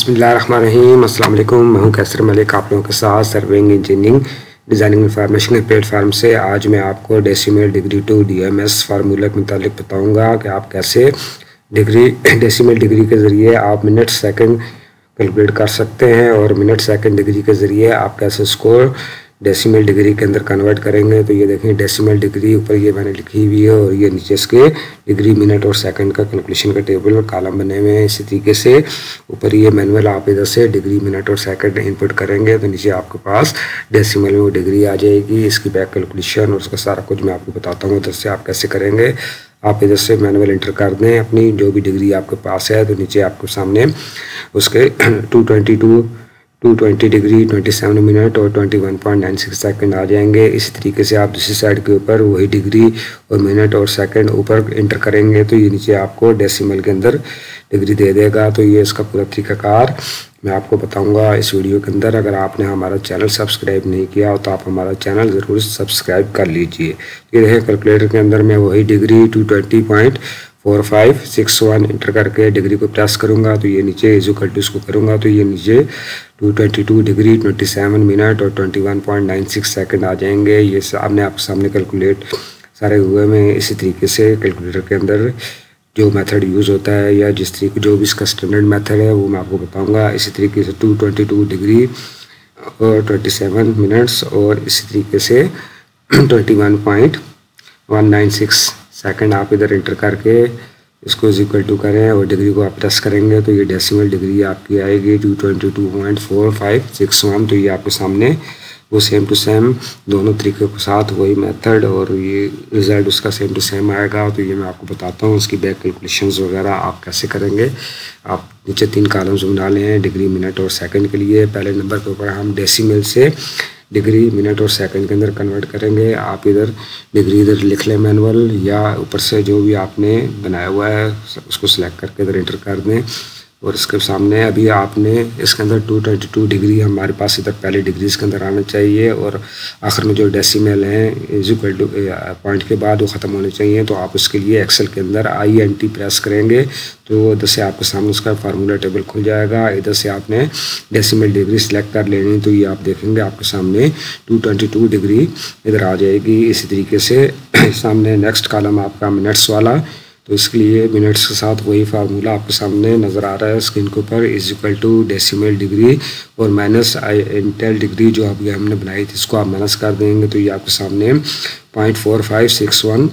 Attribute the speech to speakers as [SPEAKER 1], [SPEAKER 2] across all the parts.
[SPEAKER 1] बसमीम अल्लाम मैं हूँ कैसर मलिक, आप लोगों के साथ serving engineering, designing information platform से। आज मैं आपको decimal degree to D M S formula के मुतालिक बताऊँगा कि आप कैसे डिग्री, डेसीमल डिग्री के ज़रिए आप मिनट, सेकंड कैलकुलेट कर सकते हैं और मिनट, सेकंड डिग्री के ज़रिए आप कैसे उसको डेसिमल डिग्री के अंदर कन्वर्ट करेंगे तो ये देखें डेसिमल डिग्री ऊपर ये मैंने लिखी हुई है और ये नीचे इसके डिग्री मिनट और सेकंड का कैलकुलेशन का टेबल और कॉलम बने हुए हैं। इसी तरीके से ऊपर ये मैनुअल आप इधर से डिग्री मिनट और सेकंड इनपुट करेंगे तो नीचे आपके पास डेसिमल में वो डिग्री आ जाएगी। इसकी बैक कैलकुलेशन और उसका सारा कुछ मैं आपको बताता हूँ इधर से आप कैसे करेंगे। आप इधर से मैनुअल इंटर कर दें, अपनी जो भी डिग्री आपके पास है तो नीचे आपके सामने उसके two twenty two two twenty degree, twenty seven minute और twenty one point nine six second आ जाएँगे। इसी तरीके से आप दूसरी साइड के ऊपर वही डिग्री और मिनट और सेकंड ऊपर इंटर करेंगे तो ये नीचे आपको डेसिमल के अंदर डिग्री दे देगा। तो ये इसका पूरा तरीकाकार मैं आपको बताऊँगा इस वीडियो के अंदर। अगर आपने हमारा चैनल सब्सक्राइब नहीं किया हो तो आप हमारा चैनल ज़रूर सब्सक्राइब कर लीजिए। ये देखें कैलकुलेटर के अंदर मैं वही degree, two twenty point four five six one enter करके डिग्री को प्रेस करूँगा तो ये नीचे इजू कल्टूस को करूँगा तो ये नीचे two twenty two degree twenty seven minute और twenty one point nine six second आ जाएँगे। ये सामने आपके सामने कैलकुलेट सारे हुए में इसी तरीके से कैलकुलेटर के अंदर जो मेथड यूज़ होता है या जिस तरीके जो भी इसका स्टैंडर्ड मेथड है, वो मैं आपको बताऊँगा। इसी तरीके से टू ट्वेंटी टू डिग्री और ट्वेंटी सेवन मिनट्स और इसी तरीके से twenty one point one nine six second आप इधर इंटर करके इसको इज़ इक्वल टू करें और डिग्री को आप प्रेस करेंगे तो ये डेसिमल डिग्री आपकी आएगी two twenty two point four five six one तो ये आपके सामने वो सेम टू सेम दोनों तरीके के साथ वही मेथड और ये रिज़ल्ट उसका सेम टू सेम आएगा तो ये मैं आपको बताता हूँ उसकी बैक कैलकुलेशंस वगैरह आप कैसे करेंगे। आप नीचे तीन कॉलम्स बना लें डिग्री मिनट और सेकंड के लिए। पहले नंबर के ऊपर हम डेसीमल से डिग्री मिनट और सेकंड के अंदर कन्वर्ट करेंगे। आप इधर डिग्री इधर लिख लें मैनुअल या ऊपर से जो भी आपने बनाया हुआ है, उसको सिलेक्ट करके इधर इंटर कर दें। और इसके सामने अभी आपने इसके अंदर टू ट्वेंटी टू डिग्री हमारे पास इधर पहले डिग्री इसके अंदर आना चाहिए और आखिर में जो डेसीमल हैं इजिक्वल टू पॉइंट के बाद वो ख़त्म होने चाहिए तो आप उसके लिए एक्सेल के अंदर आई एन टी प्रेस करेंगे तो इधर से आपके सामने उसका फार्मूला टेबल खुल जाएगा, इधर से आपने डेसीमल डिग्री सेलेक्ट कर लेनी तो ये आप देखेंगे आपके सामने टू ट्वेंटी टू डिग्री इधर आ जाएगी, इसी तरीके से सामने नेक्स्ट कॉलम आपका मिनट्स वाला तो इसके लिए मिनट्स के साथ वही फार्मूला आपके सामने नज़र आ रहा है स्क्रीन के ऊपर is equal to decimal degree और माइनस आई इंटेल डिग्री जो आपके हमने बनाई थी, इसको आप माइनस कर देंगे तो ये आपके सामने point four five six one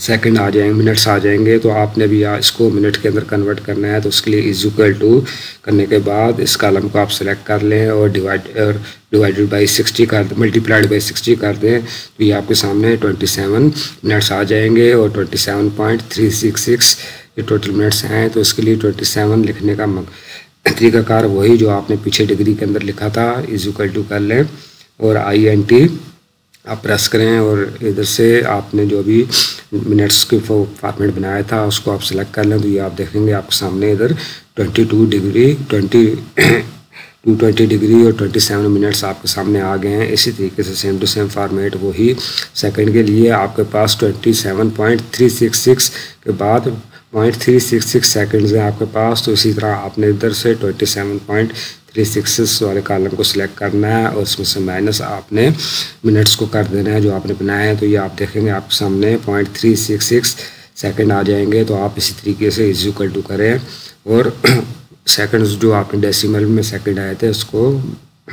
[SPEAKER 1] second आ जाएँगे मिनट्स आ जाएँगे तो आपने भी इसको मिनट के अंदर कन्वर्ट करना है तो उसके लिए इज़ इक्वल टू करने के बाद इस कॉलम को आप सेलेक्ट कर लें और डिवाइड और डिवाइडेड बाई सिक्सटी कर मल्टीप्लाइड बाई सिक्सटी कर दें तो ये आपके सामने ट्वेंटी सेवन मिनट्स आ जाएँगे और twenty seven point three six six ये टोटल मिनट्स हैं तो इसके लिए ट्वेंटी सेवन लिखने का तरीकाकार वही जो आपने पीछे डिग्री के अंदर लिखा था इज़ इक्वल टू कर लें और आई एन टी आप प्रेस करें और इधर से आपने जो भी मिनट्स के फॉर्मेट बनाया था, उसको आप सेलेक्ट कर लें तो ये आप देखेंगे आपके सामने इधर 22 डिग्री 20 टू ट्वेंटी डिग्री और ट्वेंटी सेवन मिनट्स आपके सामने आ गए हैं। इसी तरीके से सेम टू सेम फार्मेट वही सेकंड के लिए आपके पास twenty seven point three six six के बाद point three six six seconds हैं आपके पास तो इसी तरह आपने इधर से twenty seven point three six वाले कॉलम को सिलेक्ट करना है और उसमें से माइनस आपने मिनट्स को कर देना है जो आपने बनाया है। तो ये आप देखेंगे, आपके सामने point three six six second आ जाएँगे तो आप इसी तरीके से इज़ इक्वल टू करें। और सेकंड्स जो आपने डेसिमल में सेकंड आए थे, उसको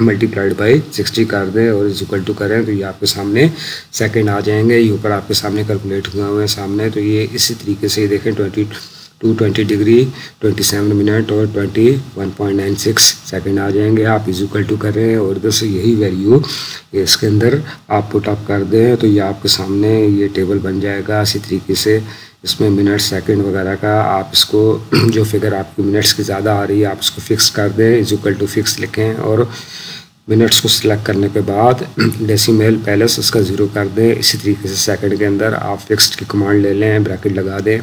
[SPEAKER 1] मल्टीप्लाइड बाई सिक्सटी कर दें और इज़ इक्वल टू करें तो ये आपके सामने सेकंड आ जाएँगे। ये ऊपर आपके सामने कैलकुलेट हुए हुए हैं सामने तो ये इसी तरीके से देखें twenty two twenty degree twenty seven minute और twenty one point nine six second आ जाएँगे। आप इज़ इक्वल टू करें और इधर यही वैल्यू इसके अंदर आप पुट अप कर दें तो ये आपके सामने ये टेबल बन जाएगा। इसी तरीके से इसमें मिनट सेकंड वगैरह का आप इसको, जो फिगर आपको मिनट्स की ज़्यादा आ रही है, आप इसको फिक्स कर दें इजिकल टू फिक्स लिखें और मिनट्स को सिलेक्ट करने के बाद डेसीमेल पैलेस उसका ज़ीरो कर दें। इसी तरीके से सेकंड के अंदर आप फिक्स्ड की कमांड ले लें, ब्रैकेट लगा दें।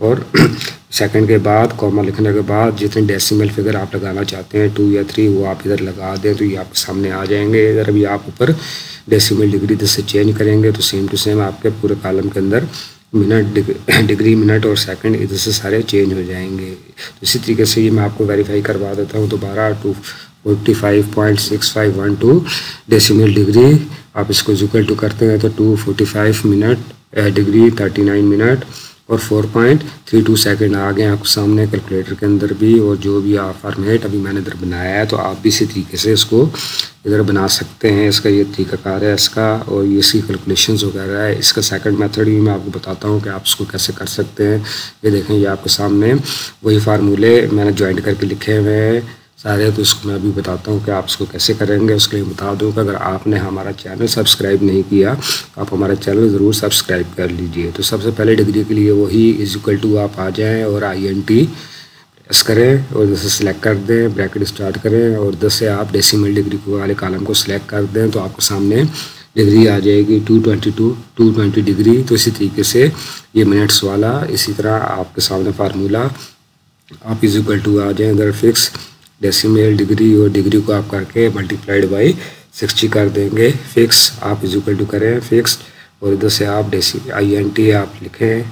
[SPEAKER 1] और सेकंड के बाद कॉमा लिखने के बाद जितने डेसिमल फिगर आप लगाना चाहते हैं टू या थ्री वो आप इधर लगा दें तो ये आपके सामने आ जाएँगे। इधर अभी आप ऊपर डेसिमल डिग्री इधर से चेंज करेंगे तो सेम टू सेम आपके पूरे कॉलम के अंदर मिनट डिग्री मिनट और सेकंड इधर से सारे चेंज हो जाएँगे। तो इसी तरीके से ये मैं आपको वेरीफाई करवा देता हूँ दोबारा two forty five point six five one two decimal degree आप इसको इक्वल टू करते हैं तो two forty five minute degree thirty nine minute और four point three two second आ गए आपके सामने कैलकुलेटर के अंदर भी और जो भी आप फॉर्मेट अभी मैंने इधर बनाया है तो आप भी इसी तरीके से इसको इधर बना सकते हैं। इसका ये तरीकाकार है इसका और ये इसकी कैलकुलेशंस वगैरह है। इसका सेकंड मेथड भी मैं आपको बताता हूँ कि आप इसको कैसे कर सकते हैं। ये देखें, ये आपके सामने वही फार्मूले मैंने ज्वाइंट करके लिखे हुए हैं। सारे तो इसको मैं अभी बताता हूँ कि आप इसको कैसे करेंगे, उसके लिए बता दूँ कि अगर आपने हमारा चैनल सब्सक्राइब नहीं किया तो आप हमारा चैनल ज़रूर सब्सक्राइब कर लीजिए। तो सबसे पहले डिग्री के लिए वही इज़ इक्वल टू आप आ जाएँ और आई एन टी प्रेस करें और जैसे सेलेक्ट कर दें ब्रैकेट स्टार्ट करें और दस से आप डेसीमल डिग्री वाले कॉलम को सिलेक्ट कर दें तो आपके सामने डिग्री आ जाएगी two twenty two two twenty degree तो इसी तरीके से ये मिनट्स वाला, इसी तरह आपके सामने फार्मूला आप इज़ इक्वल टू आ जाएँ अगर फिक्स डेसिमल डिग्री और डिग्री को आप करके मल्टीप्लाइड बाई सिक्सटी कर देंगे। फिक्स आप इज़ इक्वल टू करें। फिक्स और इधर से आप डेसी आई एन टी आप लिखें।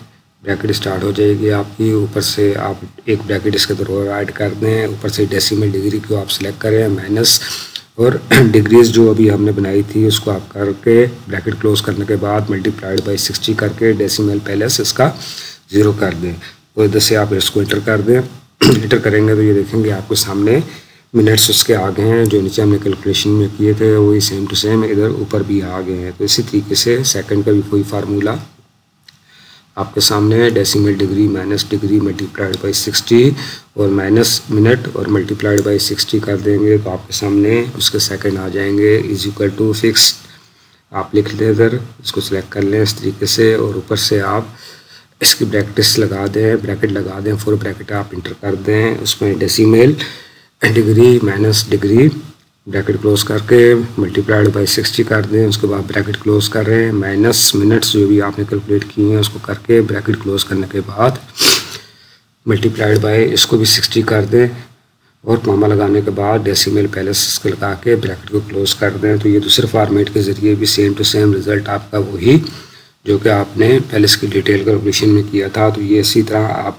[SPEAKER 1] ब्रैकेट स्टार्ट हो जाएगी आपकी। ऊपर से आप एक ब्रैकेट इसके अंदर ऐड कर दें। ऊपर से डेसिमल डिग्री को आप सिलेक्ट करें। माइनस और डिग्रीज जो अभी हमने बनाई थी, उसको आप करके ब्रैकेट क्लोज करने के बाद मल्टीप्लाइड बाई सिक्सटी करके डेसिमल पहले से इसका ज़ीरो कर दें। और इधर से आप इसको इंटर कर दें। इंटर करेंगे तो ये देखेंगे आपके सामने मिनट्स उसके आ गए हैं, जो नीचे हमने कैलकुलेशन में किए थे वही सेम टू सेम इधर ऊपर भी आ गए हैं। तो इसी तरीके से सेकंड का भी कोई फार्मूला आपके सामने है decimal degree minus degree multiplied by sixty और माइनस मिनट और मल्टीप्लाइड बाई सिक्सटी कर देंगे तो आपके सामने उसके सेकंड आ जाएँगे इज़ इक्वल टू फिक्स आप लिख लें इधर, इसको सिलेक्ट कर लें इस तरीके से और ऊपर से आप इसकी ब्रैकेट्स लगा दें ब्रैकेट लगा दें फोर ब्रैकेट आप इंटर कर दें। उसमें decimal degree minus degree bracket close करके मल्टीप्लाइड बाई सिक्सटी कर दें। उसके बाद ब्रैकेट क्लोज कर रहे हैं। माइनस मिनट्स जो भी आपने कैलकुलेट किए हैं, उसको करके ब्रैकेट क्लोज करने के बाद मल्टीप्लाइड बाई इसको भी सिक्सटी कर दें। और मामा लगाने के बाद डेसिमल पहले इसके लगा के ब्रैकेट को क्लोज कर दें। तो ये दूसरे फार्मेट के ज़रिए भी सेम टू सेम रिज़ल्ट आपका वही जो कि आपने पहले इसकी डिटेल कैलकुलेशन में किया था तो ये इसी तरह आप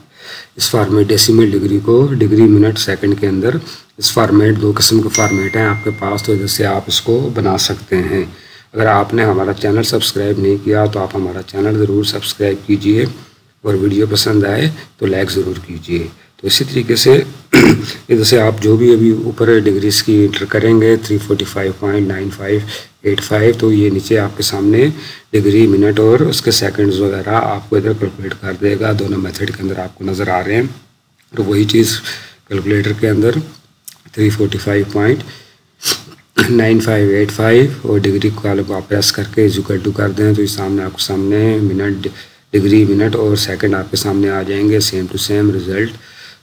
[SPEAKER 1] इस फार्मेट डेसिमल डिग्री को डिग्री मिनट सेकंड के अंदर इस फार्मेट दो किस्म के फार्मेट हैं आपके पास तो जैसे आप इसको बना सकते हैं। अगर आपने हमारा चैनल सब्सक्राइब नहीं किया तो आप हमारा चैनल ज़रूर सब्सक्राइब कीजिए। और वीडियो पसंद आए तो लाइक ज़रूर कीजिए। तो इसी तरीके से, इधर से आप जो भी अभी ऊपर डिग्रीज की इंटर करेंगे three forty five point nine five eight five तो ये नीचे आपके सामने डिग्री मिनट और उसके सेकंड्स वगैरह आपको इधर कैलकुलेट कर देगा। दोनों मेथड के अंदर आपको नज़र आ रहे हैं। तो वही चीज़ कैलकुलेटर के अंदर three forty five point nine five eight five और डिग्री कॉलम आप प्रेस करके इक्वल टू कर दें तो ये सामने आपके सामने मिनट, डिग्री मिनट और सेकंड आपके सामने आ जाएँगे। सेम टू सेम रिज़ल्ट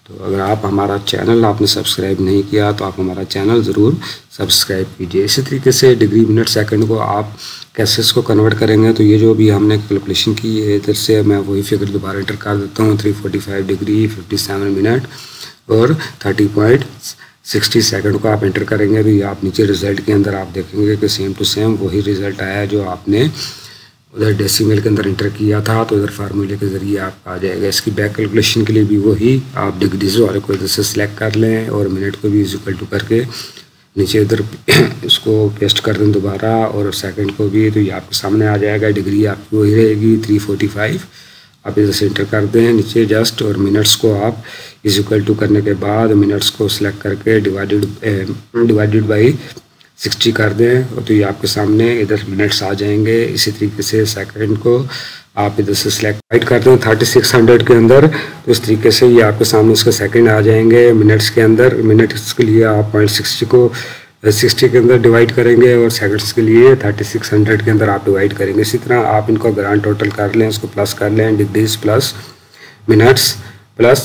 [SPEAKER 1] तो अगर आप हमारा चैनल आपने सब्सक्राइब नहीं किया तो आप हमारा चैनल ज़रूर सब्सक्राइब कीजिए। इसी तरीके से डिग्री मिनट सेकंड को आप कैसे इसको कन्वर्ट करेंगे तो ये जो भी हमने कैलकुलेशन की है, इधर से मैं वही फिगर दोबारा इंटर कर देता हूँ three forty five degree fifty seven minute और थर्टी पॉइंट सिक्सटी सेकंड को आप इंटर करेंगे। तो आप नीचे रिज़ल्ट के अंदर आप देखेंगे कि सेम टू सेम वही रिज़ल्ट आया जो आपने उधर डेसीमेल के अंदर इंटर किया था तो इधर फार्मूले के ज़रिए आप आ जाएगा। इसकी बैक कैलकुलेशन के लिए भी वही, आप डिग्रीज वाले को इधर से सिलेक्ट कर लें, और मिनट को भी इजिकल टू करके नीचे इधर इसको पेस्ट कर दें दोबारा, और सेकंड को भी तो ये आपके सामने आ जाएगा। डिग्री आपकी वही रहेगी थ्री फाइव आप इधर से इंटर कर दें, नीचे जस्ट और मिनट्स को आप इजिकल टू करने के बाद मिनट्स को सिलेक्ट करके डिवाइडेड डिवाइडेड बाई सिक्सटी कर दें और तो ये आपके सामने इधर मिनट्स आ जाएँगे। इसी तरीके से सेकंड को आप इधर से सिलेक्ट राइट कर दें थर्टी सिक्स हंड्रेड के अंदर। तो इस तरीके से ये आपके सामने उसके सेकंड आ जाएँगे मिनट्स के अंदर। मिनट्स के लिए आप पॉइंट सिक्सटी को सिक्सटी के अंदर डिवाइड करेंगे और सेकंड्स के लिए थर्टी सिक्स हंड्रेड के अंदर आप डिवाइड करेंगे। इसी तरह आप इनको ग्रांड टोटल कर लें, उसको प्लस कर लें degrees plus minutes plus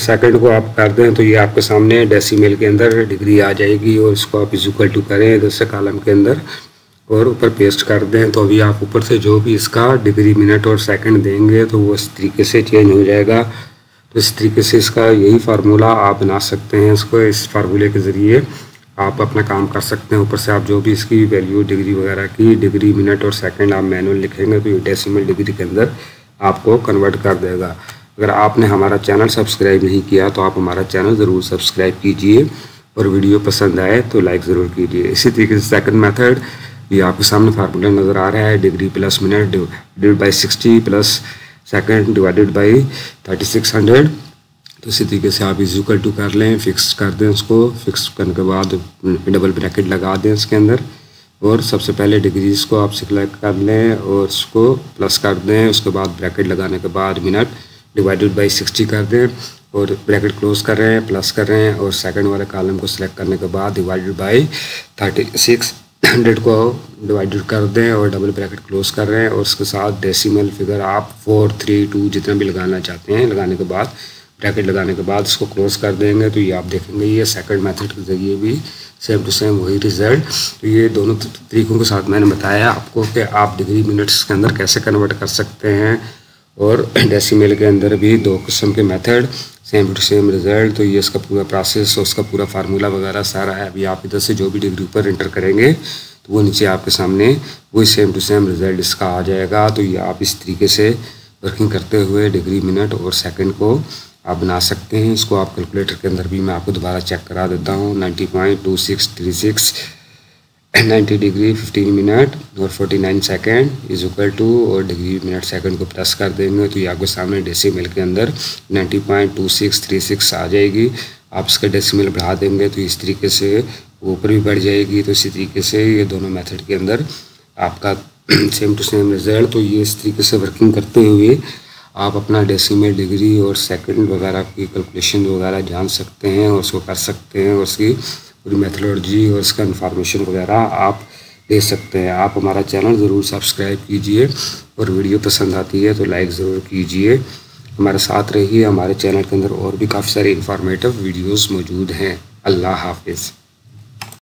[SPEAKER 1] second को आप कर दें तो ये आपके सामने डेसीमेल के अंदर डिग्री आ जाएगी और इसको आप इक्वल टू करें दूसरे कॉलम के अंदर और ऊपर पेस्ट कर दें तो अभी आप ऊपर से जो भी इसका डिग्री मिनट और सेकंड देंगे तो वो इस तरीके से चेंज हो जाएगा। तो इस तरीके से इसका यही फार्मूला आप बना सकते हैं इसको, इस फार्मूले के ज़रिए आप अपना काम कर सकते हैं। ऊपर से आप जो भी इसकी वैल्यू डिग्री वगैरह की डिग्री मिनट और सेकंड आप मैनुअल लिखेंगे तो ये डेसिमल डिग्री के अंदर आपको कन्वर्ट कर देगा। अगर आपने हमारा चैनल सब्सक्राइब नहीं किया तो आप हमारा चैनल ज़रूर सब्सक्राइब कीजिए और वीडियो पसंद आए तो लाइक ज़रूर कीजिए। इसी तरीके से सेकंड मेथड ये आपके सामने फार्मूला नज़र आ रहा है degree plus minute divided by sixty plus second divided by thirty six hundred तो इसी तरीके से आप इक्वल टू कर लें फिक्स कर दें उसको। फिक्स करने के बाद डबल ब्रैकेट लगा दें उसके अंदर। और सबसे पहले डिग्रीज को आप सिलेक्ट कर लें और उसको प्लस कर दें। उसके बाद ब्रैकेट लगाने के बाद मिनट डिवाइडेड बाई सिक्सटी कर दें और ब्रैकेट क्लोज कर रहे हैं प्लस कर रहे हैं और सेकंड वाले कॉलम को सिलेक्ट करने के बाद divided by thirty six hundred को डिवाइडेड कर दें और डबल ब्रैकेट क्लोज कर रहे हैं और उसके साथ डेसिमल फिगर आप फोर थ्री टू जितना भी लगाना चाहते हैं, लगाने के बाद ब्रैकेट लगाने के बाद इसको क्लोज कर देंगे। तो ये आप देखेंगे, ये सेकंड मेथड के ज़रिए भी सेम टू सेम वही रिज़ल्ट तो ये दोनों तरीकों के साथ मैंने बताया आपको कि आप डिग्री मिनट्स के अंदर कैसे कन्वर्ट कर सकते हैं। और डेसीमेल के अंदर भी दो किस्म के method same to same result तो ये इसका पूरा प्रोसेस और उसका पूरा फार्मूला वगैरह सारा है। अभी आप इधर से जो भी डिग्री ऊपर इंटर करेंगे तो वो नीचे आपके सामने वही सेम टू सेम रिज़ल्ट इसका आ जाएगा। तो ये आप इस तरीके से वर्किंग करते हुए डिग्री मिनट और सेकंड को आप बना सकते हैं। इसको आप कैलकुलेटर के अंदर भी मैं आपको दोबारा चेक करा देता हूँ। Ninety point two six three six ninety degree, fifteen minute और forty nine second is equal to और डिग्री मिनट सेकंड को प्लस कर देंगे तो ये आपके सामने डेसीमल के अंदर ninety point two six three six आ जाएगी। आप इसका डेसीमल बढ़ा देंगे तो इस तरीके से ऊपर भी बढ़ जाएगी तो इसी तरीके से ये दोनों मेथड के अंदर आपका सेम टू सेम रिज़ल्ट तो ये इस तरीके से वर्किंग करते हुए आप अपना डेसिमल डिग्री और सेकंड वगैरह की कैलकुलेशन वगैरह जान सकते हैं और उसको कर सकते हैं, और उसकी पूरी मैथोलॉजी और इसका इन्फॉर्मेशन वगैरह आप ले सकते हैं। आप हमारा चैनल ज़रूर सब्सक्राइब कीजिए और वीडियो पसंद आती है तो लाइक ज़रूर कीजिए। हमारे साथ रहिए, हमारे चैनल के अंदर और भी काफ़ी सारे इन्फॉर्मेटिव वीडियोज़ मौजूद हैं। अल्लाह हाफिज़।